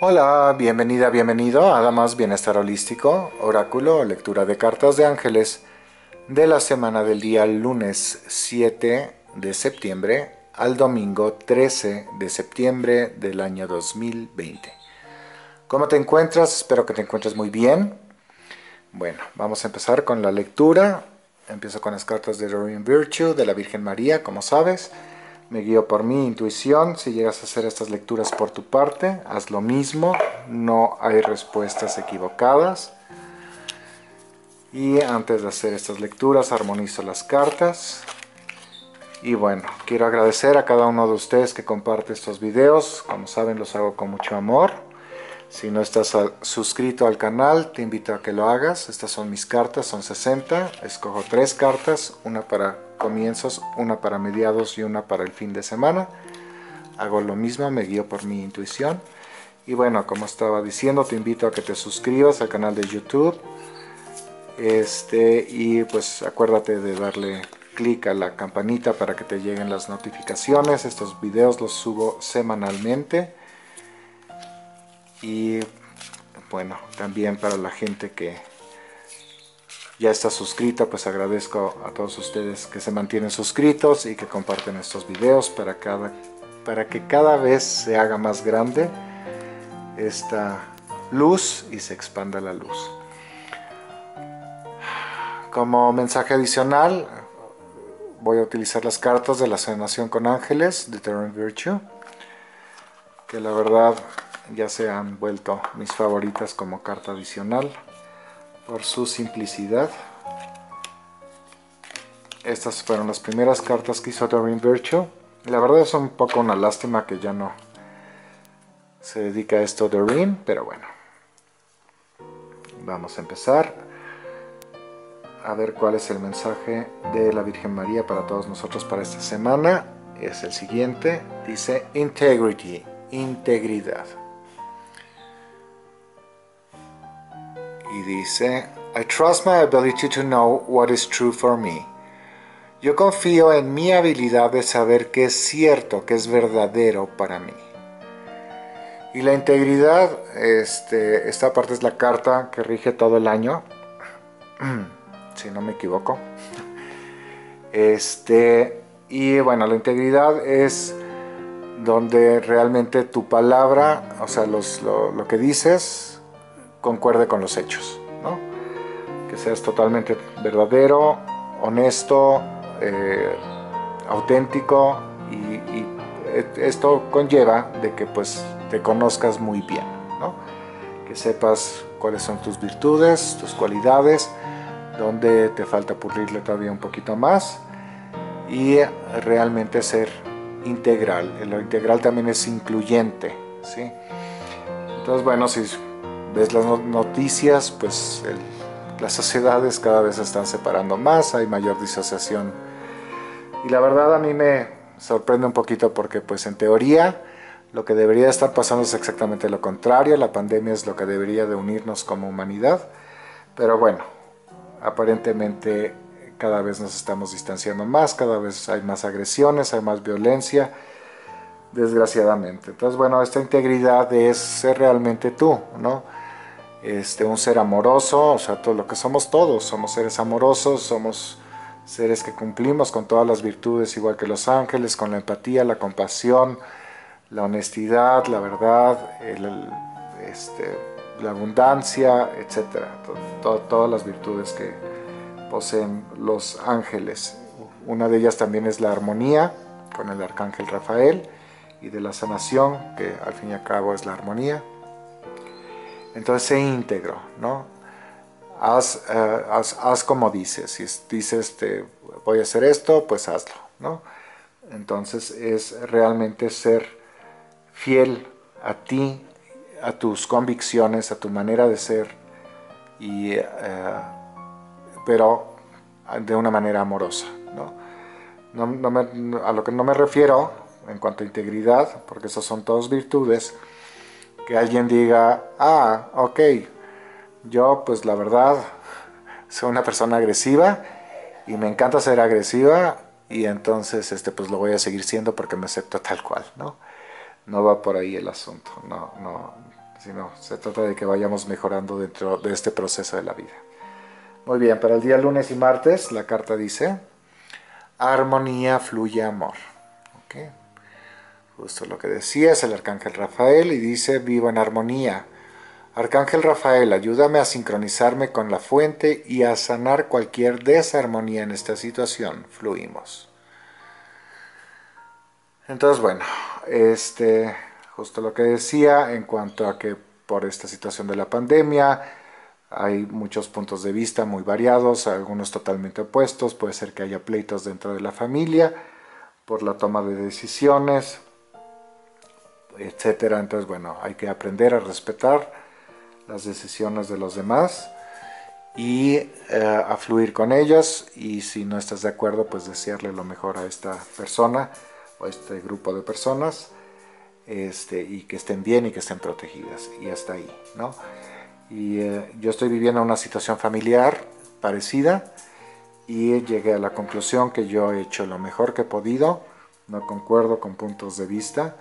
Hola, bienvenida, bienvenido a Damas Bienestar Holístico, Oráculo, lectura de cartas de ángeles de la semana del día lunes 7 de septiembre al domingo 13 de septiembre del año 2020. ¿Cómo te encuentras? Espero que te encuentres muy bien. Bueno, vamos a empezar con la lectura. Empiezo con las cartas de Doreen Virtue de la Virgen María, como sabes. Me guío por mi intuición. Si llegas a hacer estas lecturas por tu parte, haz lo mismo. No hay respuestas equivocadas. Y antes de hacer estas lecturas, armonizo las cartas. Y bueno, quiero agradecer a cada uno de ustedes que comparte estos videos. Como saben, los hago con mucho amor. Si no estás suscrito al canal, te invito a que lo hagas. Estas son mis cartas, son 60. Escojo tres cartas, una para comienzos, una para mediados y una para el fin de semana. Hago lo mismo, me guío por mi intuición. Y bueno, como estaba diciendo, te invito a que te suscribas al canal de YouTube. Este, y pues acuérdate de darle clic a la campanita para que te lleguen las notificaciones. Estos videos los subo semanalmente. Y bueno, también para la gente que ya está suscrita, pues agradezco a todos ustedes que se mantienen suscritos y que comparten estos videos para, cada, para que cada vez se haga más grande esta luz y se expanda la luz. Como mensaje adicional, voy a utilizar las cartas de la sanación con ángeles de Terran Virtue, que la verdad ya se han vuelto mis favoritas como carta adicional por su simplicidad. Estas fueron las primeras cartas que hizo Doreen Virtue. La verdad es un poco una lástima que ya no se dedica a esto Doreen, pero bueno. Vamos a empezar a ver cuál es el mensaje de la Virgen María para todos nosotros para esta semana. Es el siguiente, dice Integrity, integridad. Y dice, I trust my ability to know what is true for me. Yo confío en mi habilidad de saber qué es cierto, qué es verdadero para mí. Y la integridad, este, esta parte es la carta que rige todo el año, si no me equivoco. Este, y bueno, la integridad es donde realmente tu palabra, o sea, lo, lo que dices, concuerde con los hechos, ¿no? que seas totalmente verdadero, honesto, eh, auténtico y, esto conlleva de que pues te conozcas muy bien, ¿no? que sepas cuáles son tus virtudes, tus cualidades, donde te falta pulirle todavía un poquito más y realmente ser integral. Lo integral también es incluyente, ¿sí? Entonces, bueno, si ves las noticias, pues las sociedades cada vez se están separando más, hay mayor disociación. Y la verdad a mí me sorprende un poquito porque pues en teoría lo que debería estar pasando es exactamente lo contrario, la pandemia es lo que debería de unirnos como humanidad, pero bueno, aparentemente cada vez nos estamos distanciando más, cada vez hay más agresiones, hay más violencia, desgraciadamente. Entonces, bueno, esta integridad es ser realmente tú, ¿no? Este, un ser amoroso, o sea, todo lo que somos todos, somos seres amorosos, somos seres que cumplimos con todas las virtudes igual que los ángeles, con la empatía, la compasión, la honestidad, la verdad, este, la abundancia, etc. todas las virtudes que poseen los ángeles. Una de ellas también es la armonía con el arcángel Rafael y de la sanación, que al fin y al cabo es la armonía. Entonces sé íntegro, ¿no? Haz, eh, haz, como dices. Si dices, te, voy a hacer esto, pues hazlo, ¿no? Entonces es realmente ser fiel a ti, a tus convicciones, a tu manera de ser, y, eh, pero de una manera amorosa, ¿no? a lo que no me refiero en cuanto a integridad, porque esas son todas virtudes, que alguien diga, ah, ok, yo pues la verdad soy una persona agresiva y me encanta ser agresiva y entonces este pues lo voy a seguir siendo porque me acepto tal cual, ¿no? No va por ahí el asunto, no, no. sino se trata de que vayamos mejorando dentro de este proceso de la vida. Muy bien, para el día lunes y martes la carta dice, armonía fluye amor. ¿Okay? Justo lo que decía es el arcángel Rafael y dice, vivo en armonía. Arcángel Rafael, ayúdame a sincronizarme con la fuente y a sanar cualquier desarmonía en esta situación. Fluimos. Entonces, bueno, este, justo lo que decía en cuanto a que por esta situación de la pandemia hay muchos puntos de vista muy variados, algunos totalmente opuestos, puede ser que haya pleitos dentro de la familia por la toma de decisiones, etcétera. Entonces, bueno, hay que aprender a respetar las decisiones de los demás y eh, a fluir con ellas y si no estás de acuerdo, pues desearle lo mejor a esta persona o a este grupo de personas este, y que estén bien y que estén protegidas y hasta ahí, ¿no? Y eh, yo estoy viviendo una situación familiar parecida y llegué a la conclusión que yo he hecho lo mejor que he podido, no concuerdo con puntos de vista,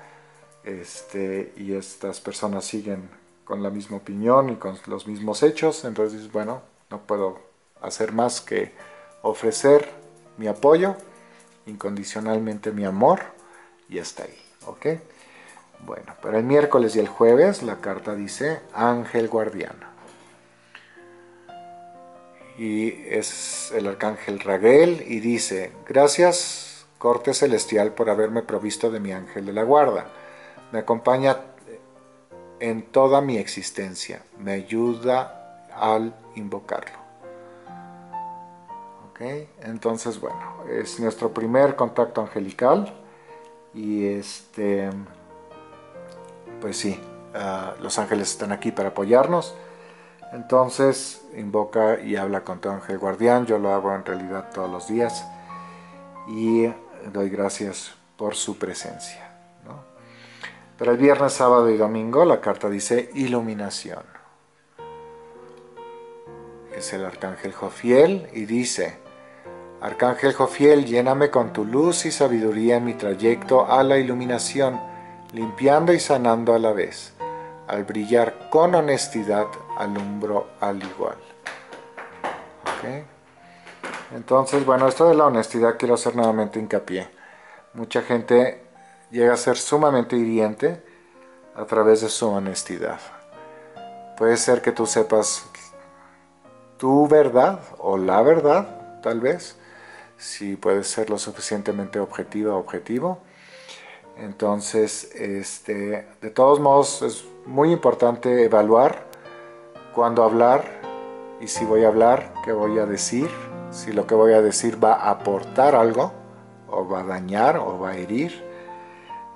este, y estas personas siguen con la misma opinión y con los mismos hechos, entonces bueno, no puedo hacer más que ofrecer mi apoyo, incondicionalmente mi amor y hasta ahí, ¿ok? Bueno, para el miércoles y el jueves la carta dice Ángel Guardián. Y es el arcángel Raguel y dice, gracias corte celestial por haberme provisto de mi ángel de la guarda me acompaña en toda mi existencia, me ayuda al invocarlo. ¿Ok? Entonces, bueno, es nuestro primer contacto angelical y este, pues sí, ah, los ángeles están aquí para apoyarnos. Entonces, invoca y habla con tu ángel guardián, yo lo hago en realidad todos los días y doy gracias por su presencia. Para el viernes, sábado y domingo la carta dice iluminación. Es el arcángel Jofiel y dice, Arcángel Jofiel, lléname con tu luz y sabiduría en mi trayecto a la iluminación, limpiando y sanando a la vez. Al brillar con honestidad, alumbro al igual. Entonces, bueno, esto de la honestidad quiero hacer nuevamente hincapié. Mucha gente llega a ser sumamente hiriente a través de su honestidad. Puede ser que tú sepas tu verdad o la verdad, tal vez, si puedes ser lo suficientemente objetiva o objetivo. Entonces, este, de todos modos, es muy importante evaluar cuándo hablar y si voy a hablar, qué voy a decir, si lo que voy a decir va a aportar algo, o va a dañar, o va a herir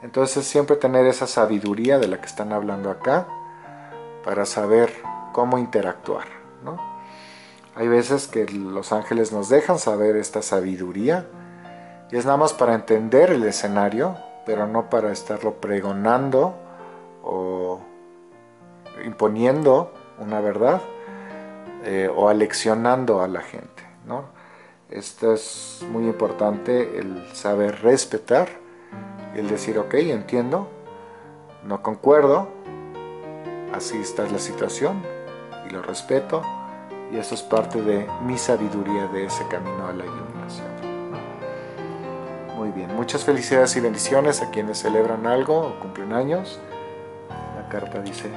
entonces siempre tener esa sabiduría de la que están hablando acá para saber cómo interactuar. ¿no? Hay veces que los ángeles nos dejan saber esta sabiduría y es nada más para entender el escenario, pero no para estarlo pregonando o imponiendo una verdad eh, o aleccionando a la gente. ¿no? Esto es muy importante, el saber respetar el decir, ok, entiendo, no concuerdo, así está la situación y lo respeto y eso es parte de mi sabiduría de ese camino a la iluminación. Muy bien, muchas felicidades y bendiciones a quienes celebran algo o cumplen años. La carta dice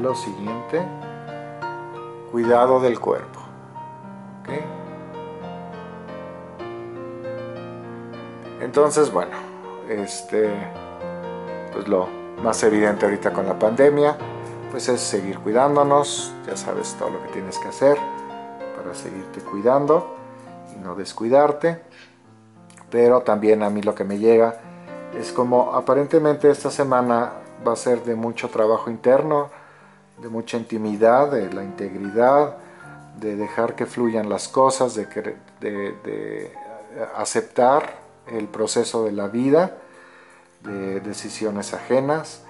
lo siguiente, cuidado del cuerpo. Entonces, bueno, este, pues lo más evidente ahorita con la pandemia, pues es seguir cuidándonos, ya sabes todo lo que tienes que hacer para seguirte cuidando y no descuidarte, pero también a mí lo que me llega es como aparentemente esta semana va a ser de mucho trabajo interno, de mucha intimidad, de la integridad, de dejar que fluyan las cosas, de, de, de aceptar el proceso de la vida, de decisiones ajenas,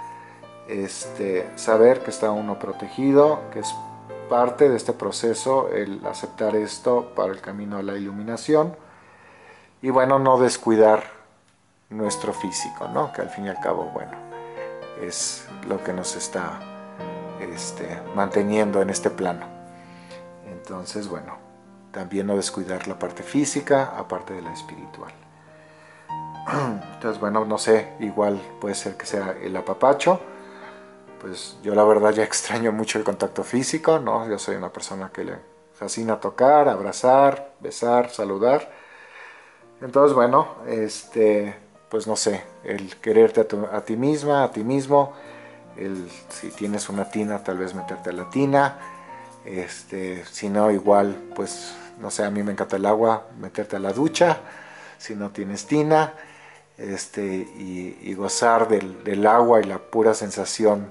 este, saber que está uno protegido, que es parte de este proceso el aceptar esto para el camino a la iluminación y bueno, no descuidar nuestro físico, ¿no? que al fin y al cabo, bueno, es lo que nos está este, manteniendo en este plano. Entonces, bueno, también no descuidar la parte física aparte de la espiritual. Entonces, bueno, no sé, igual puede ser que sea el apapacho. Pues yo la verdad ya extraño mucho el contacto físico, ¿no? Yo soy una persona que le fascina tocar, abrazar, besar, saludar. Entonces, bueno, este, pues no sé, el quererte a, ti misma, a ti mismo, el, si tienes una tina, tal vez meterte a la tina, este, si no, igual, pues, no sé, a mí me encanta el agua, meterte a la ducha, si no tienes tina, este, y, gozar del, agua y la pura sensación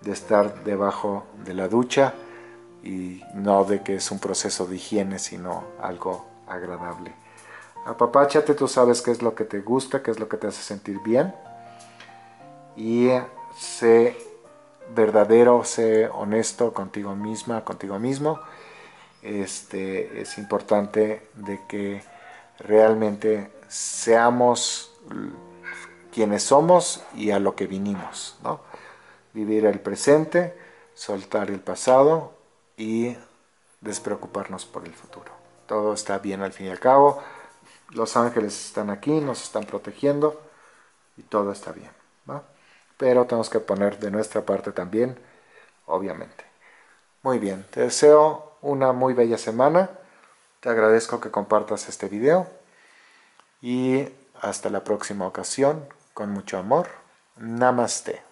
de estar debajo de la ducha y no de que es un proceso de higiene, sino algo agradable. Apapáchate, tú sabes qué es lo que te gusta, qué es lo que te hace sentir bien. Y sé verdadero, sé honesto contigo misma, contigo mismo. Este, es importante de que realmente seamos quienes somos y a lo que vinimos. ¿no? Vivir el presente, soltar el pasado y despreocuparnos por el futuro. Todo está bien al fin y al cabo los ángeles están aquí, nos están protegiendo y todo está bien. Pero tenemos que poner de nuestra parte también, obviamente. Muy bien, te deseo una muy bella semana. Te agradezco que compartas este video. Y hasta la próxima ocasión, con mucho amor. Namaste.